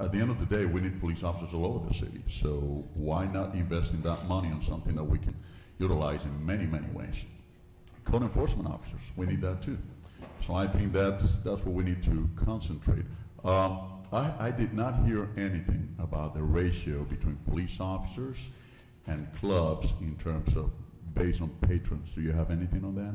At the end of the day, we need police officers all over the city. So why not invest in that money on something that we can utilize in many, many ways? Code enforcement officers, we need that too. So I think that's, that's what we need to concentrate. Um, I, I did not hear anything about the ratio between police officers and clubs in terms of based on patrons. Do you have anything on that?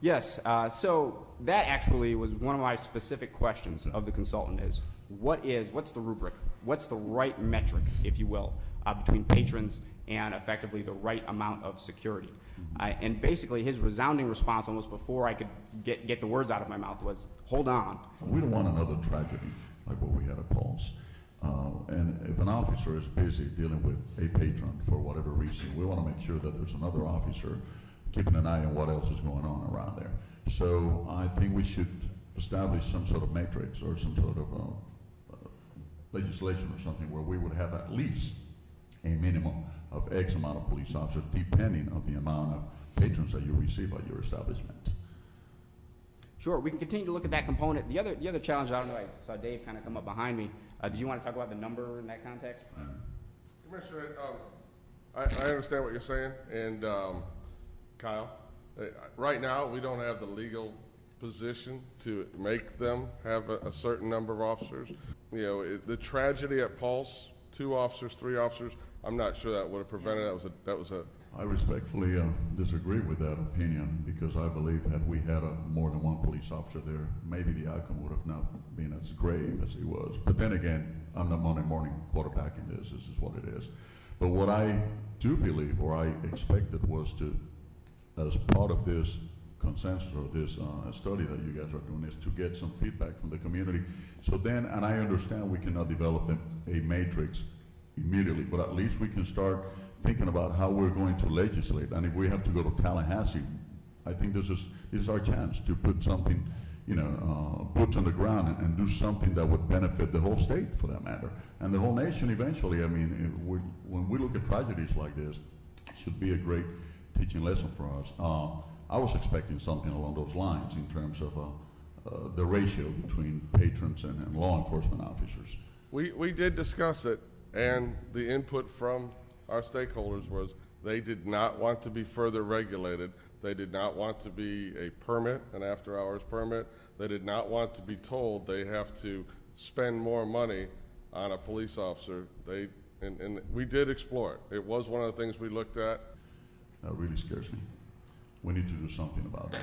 Yes, uh, so that actually was one of my specific questions of the consultant is, what is, what's the rubric? What's the right metric, if you will, uh, between patrons and effectively the right amount of security? Uh, and basically, his resounding response almost before I could get, get the words out of my mouth was, hold on. We don't want another tragedy like what we had at Pulse. Uh, and if an officer is busy dealing with a patron for whatever reason, we want to make sure that there's another officer keeping an eye on what else is going on around there. So I think we should establish some sort of matrix or some sort of uh, legislation or something where we would have at least a minimum of X amount of police officers, depending on the amount of patrons that you receive at your establishment. Sure, we can continue to look at that component. The other, the other challenge, I don't know, I saw Dave kind of come up behind me. Uh, did you want to talk about the number in that context? Commissioner, um, I, I understand what you're saying, and, um, Kyle, uh, right now, we don't have the legal position to make them have a, a certain number of officers. You know, it, the tragedy at Pulse, two officers, three officers, I'm not sure that would have prevented, that was a, that was a, I respectfully uh, disagree with that opinion because I believe had we had a, more than one police officer there, maybe the outcome would have not been as grave as it was. But then again, I'm the Monday morning quarterbacking this. This is what it is. But what I do believe, or I expected, was to, as part of this consensus or this uh, study that you guys are doing, is to get some feedback from the community. So then, and I understand we cannot develop them, a matrix immediately, but at least we can start thinking about how we're going to legislate. And if we have to go to Tallahassee, I think this is, this is our chance to put something, you know, uh, boots on the ground and, and, do something that would benefit the whole state for that matter. And the whole nation eventually, I mean, we, when we look at tragedies like this, should be a great teaching lesson for us. Uh, I was expecting something along those lines in terms of uh, uh the ratio between patrons and, and law enforcement officers. We, we did discuss it, and the input from our stakeholders was they did not want to be further regulated. They did not want to be a permit, an after-hours permit. They did not want to be told they have to spend more money on a police officer. They, and, and we did explore it. It was one of the things we looked at. That really scares me. We need to do something about that.